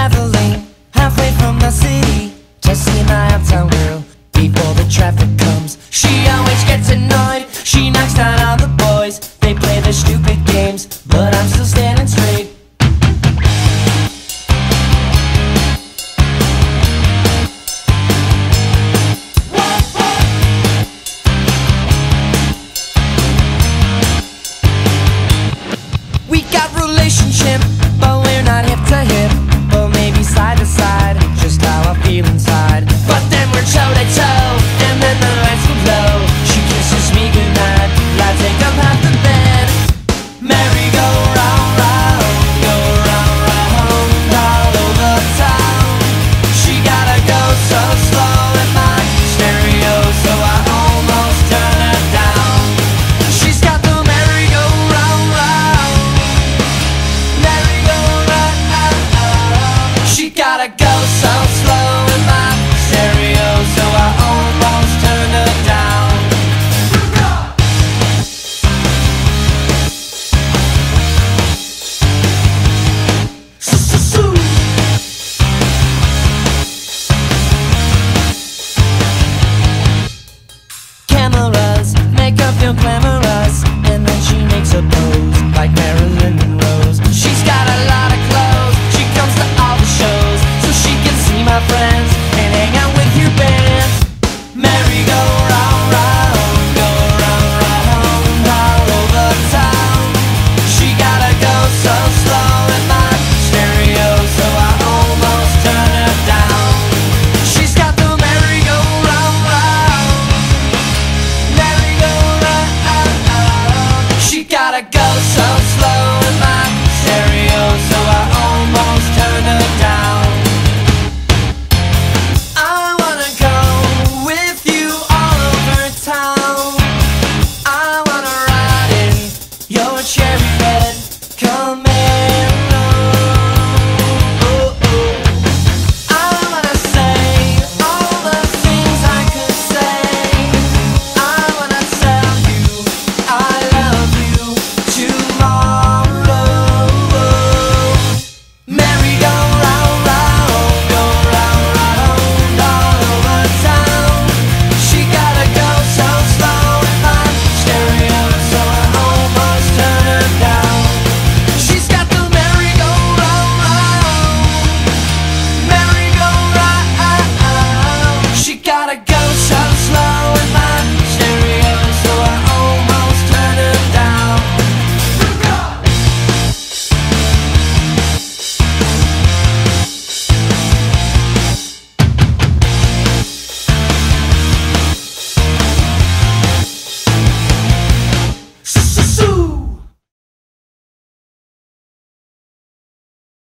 traveling halfway from the city. Just in my uptown girl Before the traffic comes. She always gets annoyed. She knocks down all the boys. They play their stupid games But I'm still standing strong